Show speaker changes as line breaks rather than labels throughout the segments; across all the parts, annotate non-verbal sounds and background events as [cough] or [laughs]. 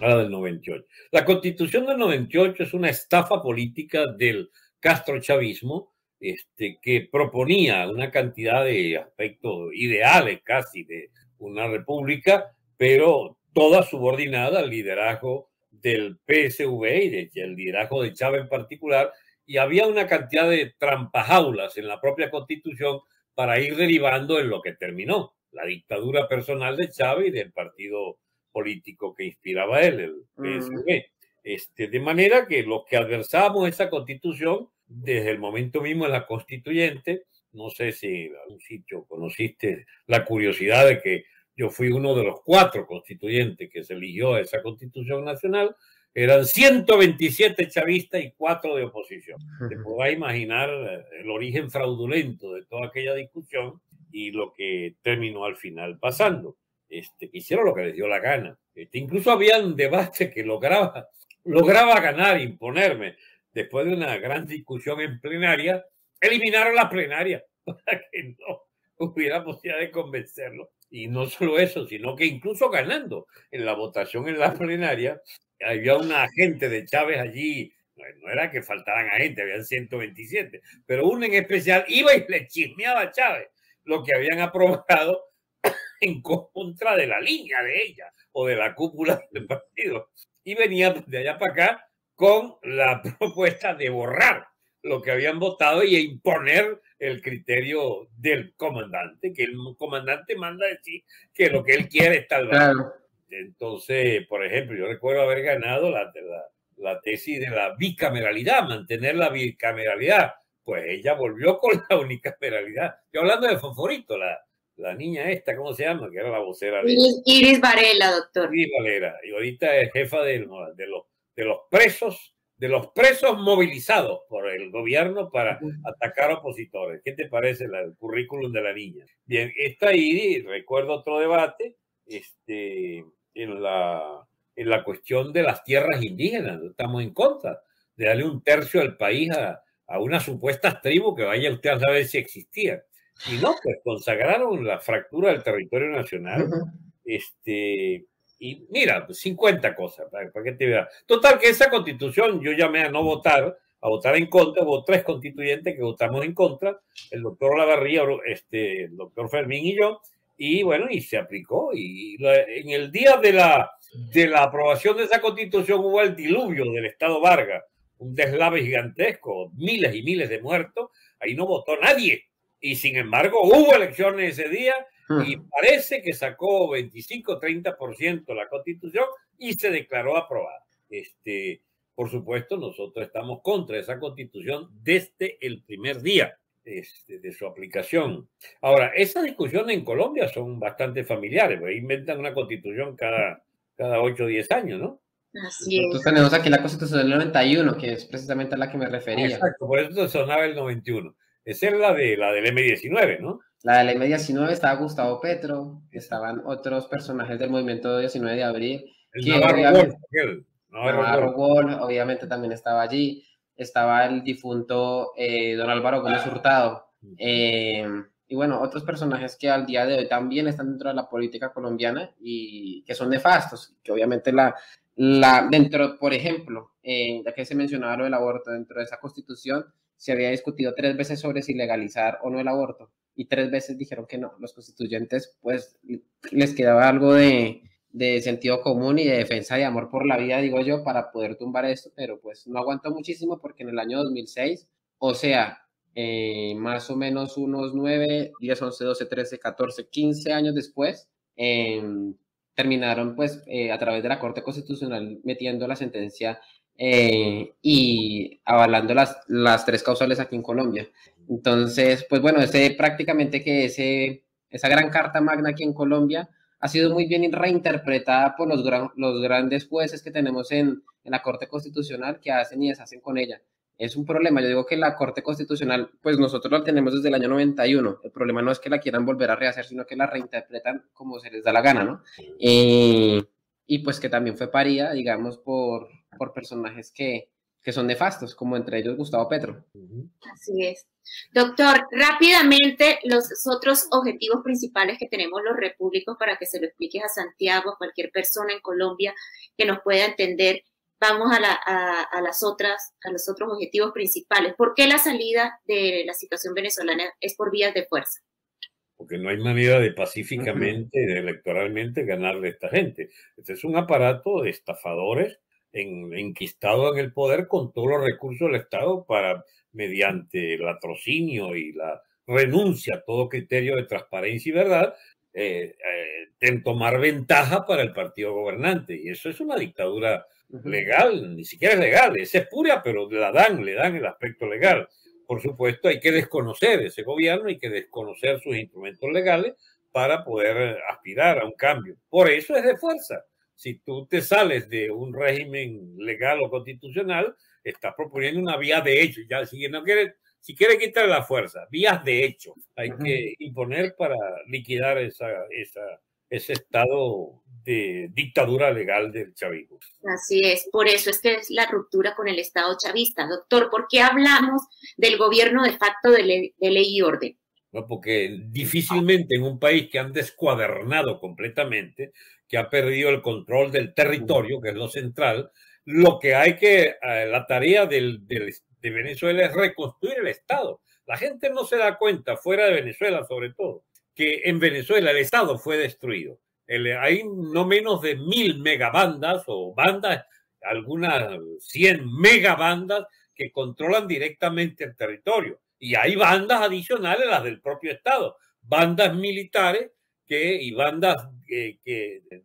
la del 98. La constitución del 98 es una estafa política del castrochavismo este, que proponía una cantidad de aspectos ideales casi de una república, pero toda subordinada al liderazgo del PSV y del liderazgo de Chávez en particular, y había una cantidad de trampajaulas en la propia constitución para ir derivando en lo que terminó, la dictadura personal de Chávez y del partido político que inspiraba él, el PSV. Este, de manera que los que adversamos esa constitución, desde el momento mismo en la constituyente, no sé si en algún sitio conociste la curiosidad de que yo fui uno de los cuatro constituyentes que se eligió a esa constitución nacional, eran 127 chavistas y cuatro de oposición. Te podrás imaginar eh, el origen fraudulento de toda aquella discusión y lo que terminó al final pasando. Este, hicieron lo que les dio la gana. Este, incluso había un debate que lograba, [laughs] lograba ganar, imponerme. Después de una gran discusión en plenaria, eliminaron la plenaria [laughs] para que no hubiera posibilidad de convencerlo. Y no solo eso, sino que incluso ganando en la votación en la plenaria, había un agente de Chávez allí, no era que faltaran agentes, habían 127, pero uno en especial iba y le chismeaba a Chávez lo que habían [laughs] aprobado en contra de la línea de ella o de la cúpula del partido. Y venía de allá para acá con la [laughs] propuesta de borrar lo que habían votado y imponer el criterio del comandante, que el comandante manda decir que lo que él quiere está al claro. Entonces, por ejemplo, yo recuerdo haber ganado la, la, la tesis de la bicameralidad, mantener la bicameralidad. Pues ella volvió con la unicameralidad. Estoy hablando de Fonforito, la, la niña esta, ¿cómo se llama? Que era la vocera de...
Iris Varela, doctor.
Iris Varela. Y ahorita es jefa de, de, los, de los presos de los presos movilizados por el gobierno para atacar opositores. ¿Qué te parece el currículum de la niña? Bien, está ahí, recuerdo otro debate, este, en la, en la cuestión de las tierras indígenas. Estamos en contra de darle un tercio del país a, a unas supuestas tribus que vaya usted a saber si existían. Y no, pues consagraron la fractura del territorio nacional. Este, y mira, 50 pues, cosas, ¿para, para que te vea. Total, que esa constitución yo llamé a no votar, a votar en contra, hubo tres constituyentes que votamos en contra, el doctor Lavarría, este, el doctor Fermín y yo, y bueno, y se aplicó. Y en el día de la, de la aprobación de esa constitución hubo el diluvio del Estado Vargas, un deslave gigantesco, miles y miles de muertos, ahí no votó nadie. Y sin embargo hubo elecciones ese día y parece que sacó 25-30% la constitución y se declaró aprobada. Este, por supuesto, nosotros estamos contra esa constitución desde el primer día este, de su aplicación. Ahora, esas discusiones en Colombia son bastante familiares, porque inventan una constitución cada, cada 8 o 10 años, ¿no?
Así Nosotros tenemos aquí la constitución del 91, que es precisamente a la que me refería.
Exacto, por eso sonaba el 91. Esa es la, de, la del M19, ¿no?
La del M19 estaba Gustavo Petro, estaban otros personajes del movimiento 19 de abril.
El Navarro
Navarro obviamente también estaba allí estaba el difunto eh, don Álvaro Gómez Hurtado. Eh, y bueno, otros personajes que al día de hoy también están dentro de la política colombiana y que son nefastos, que obviamente la, la dentro, por ejemplo, eh, ya que se mencionaba lo del aborto, dentro de esa constitución se había discutido tres veces sobre si legalizar o no el aborto y tres veces dijeron que no, los constituyentes pues les quedaba algo de, de sentido común y de defensa de amor por la vida, digo yo, para poder tumbar esto, pero pues no aguantó muchísimo porque en el año 2006, o sea, eh, más o menos unos 9, 10, 11, 12, 13, 14, 15 años después, em, terminaron pues eh, a través de la Corte Constitucional metiendo la sentencia eh, y avalando las, las tres causales aquí en Colombia. Entonces, pues bueno, ese, prácticamente que ese, esa gran carta magna aquí en Colombia ha sido muy bien reinterpretada por los, los grandes jueces que tenemos en, en, la Corte Constitucional que hacen y deshacen con ella. Es un problema. Yo digo que la Corte Constitucional, pues nosotros la tenemos desde el año 91. El problema no es que la quieran volver a rehacer, sino que la reinterpretan como se les da la gana, ¿no? Eh, y pues que también fue parida, digamos, por, por personajes que, que son nefastos, como entre ellos Gustavo Petro.
Así es. Doctor, rápidamente los otros objetivos principales que tenemos los repúblicos para que se lo expliques a Santiago, a cualquier persona en Colombia que nos pueda entender. Vamos a, a, las otras, a los otros objetivos principales. ¿Por qué la salida de la situación venezolana es por vías de fuerza?
Porque no hay manera de pacíficamente, de electoralmente ganarle a esta gente. Este es un aparato de estafadores en, enquistado en el poder con todos los recursos del Estado para mediante el latrocinio y la renuncia a todo criterio de transparencia y verdad, eh, eh, en tomar ventaja para el partido gobernante. Y eso es una dictadura legal, ni siquiera es legal, es espuria, pero la dan, le dan el aspecto legal. Por supuesto, hay que desconocer ese gobierno, hay que desconocer sus instrumentos legales para poder aspirar a un cambio. Por eso es de fuerza. Si tú te sales de un régimen legal o constitucional, está proponiendo una vía de hecho. Ya, si no quiere, si quiere quitar la fuerza, vías de hecho hay que imponer para liquidar esa, esa, ese estado de dictadura legal del chavismo.
Así es, por eso es que es la ruptura con el Estado chavista. Doctor, ¿por qué hablamos del gobierno de facto de, ley, de ley y orden?
No, porque difícilmente en un país que han descuadernado completamente, que ha perdido el control del territorio, que es lo central, lo que hay que, eh, la tarea del, de Venezuela es reconstruir el Estado. La gente no se da cuenta, fuera de Venezuela sobre todo, que en Venezuela el Estado fue destruido. hay no menos de mil megabandas o bandas, algunas cien megabandas que controlan directamente el territorio. Y hay bandas adicionales, las del propio Estado, bandas militares que, y bandas que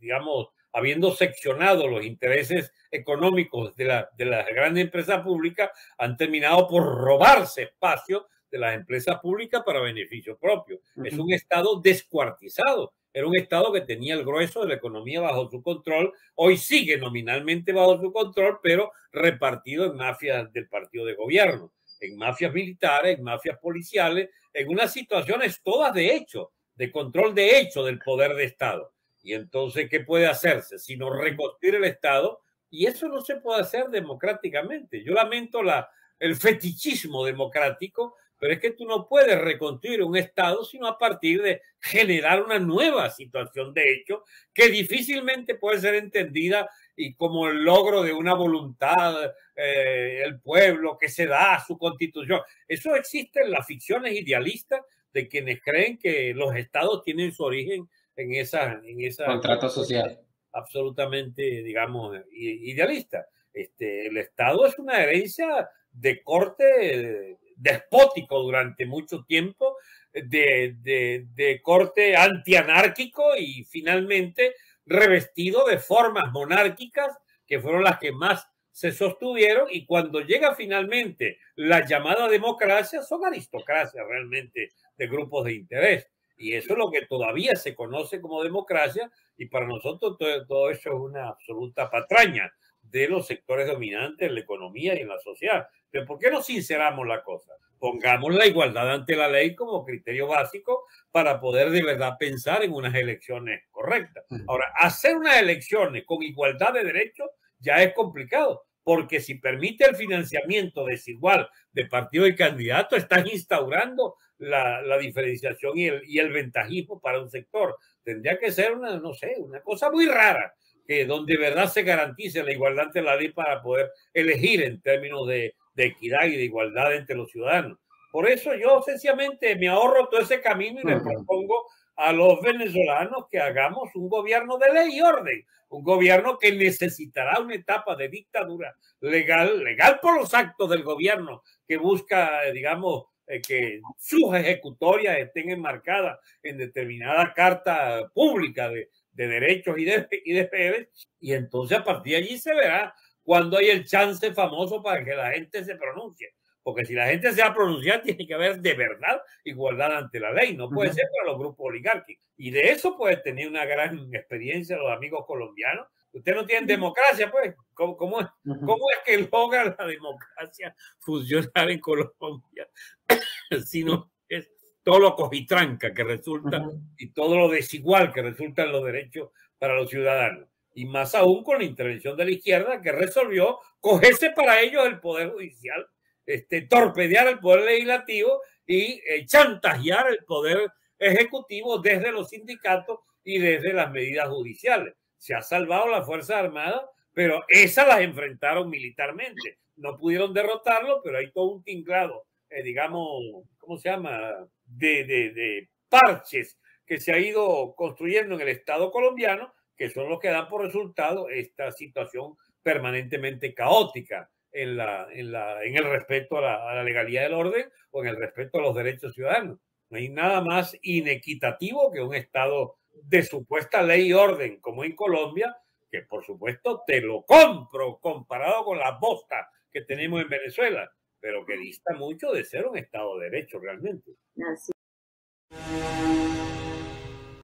digamos, habiendo seccionado los intereses económicos de, la, de las grandes empresas públicas, han terminado por robarse espacio de las empresas públicas para beneficio propio. Es un Estado descuartizado. Era un Estado que tenía el grueso de la economía bajo su control. Hoy sigue nominalmente bajo su control, pero repartido en mafias del partido de gobierno, en mafias militares, en mafias policiales, en unas situaciones todas de hecho, de control de hecho del poder de Estado. Y entonces, ¿qué puede hacerse? Sino reconstruir el Estado. Y eso no se puede hacer democráticamente. Yo lamento la, el fetichismo democrático, pero es que tú no puedes reconstruir un Estado sino a partir de generar una nueva situación de hecho que difícilmente puede ser entendida y como el logro de una voluntad, eh, el pueblo que se da a su constitución. Eso existe en las ficciones idealistas de quienes creen que los estados tienen su origen en esa, en esa
contrato social
absolutamente, digamos, idealista. Este, el Estado es una herencia de corte despótico durante mucho tiempo, de, de, de corte antianárquico y finalmente revestido de formas monárquicas que fueron las que más se sostuvieron y cuando llega finalmente la llamada democracia son aristocracias realmente de grupos de interés. Y eso es lo que todavía se conoce como democracia y para nosotros todo, eso es una absoluta patraña de los sectores dominantes en la economía y en la sociedad. Pero ¿por qué no sinceramos la cosa? Pongamos la igualdad ante la ley como criterio básico para poder de verdad pensar en unas elecciones correctas. Ahora, hacer unas elecciones con igualdad de derechos ya es complicado, porque si permite el financiamiento desigual de partidos y candidatos, están instaurando la, diferenciación y el, y el, ventajismo para un sector. Tendría que ser una, no sé, una cosa muy rara, que donde de verdad se garantice la igualdad ante la ley para poder elegir en términos de, de equidad y de igualdad entre los ciudadanos. Por eso yo sencillamente me ahorro todo ese camino y le propongo a los venezolanos que hagamos un gobierno de ley y orden, un gobierno que necesitará una etapa de dictadura legal, legal por los actos del gobierno que busca, digamos, eh, que sus ejecutorias estén enmarcadas en determinada carta pública de, derechos y de, y deberes, y entonces a partir de allí se verá cuando hay el chance famoso para que la gente se pronuncie. Porque si la gente se va a pronunciar, tiene que haber de verdad igualdad ante la ley. No puede ser para los grupos oligárquicos. Y de eso puede tener una gran experiencia los amigos colombianos Usted no tiene democracia, pues. ¿Cómo, cómo, cómo es que logra la democracia funcionar en Colombia? [coughs] Sino [coughs] es todo lo cojitranca que resulta y todo lo desigual que resulta en los derechos para los ciudadanos. y más aún con la intervención de la izquierda que resolvió cogerse para ellos el Poder Judicial, este, torpedear el Poder Legislativo y eh, chantajear el Poder Ejecutivo desde los sindicatos y desde las medidas judiciales. Se ha salvado la Fuerza Armada, pero esas las enfrentaron militarmente. No pudieron derrotarlo, pero hay todo un tinglado, eh, digamos, ¿cómo se llama? De, de, parches que se ha ido construyendo en el Estado colombiano que son los que dan por resultado esta situación permanentemente caótica en, la, en, la, en el respeto a la, legalidad del orden o en el respeto a los derechos ciudadanos. No hay nada más inequitativo que un Estado de supuesta ley y orden como en Colombia, que por supuesto te lo compro comparado con la bosta que tenemos en Venezuela, pero que dista mucho de ser un Estado de derecho realmente.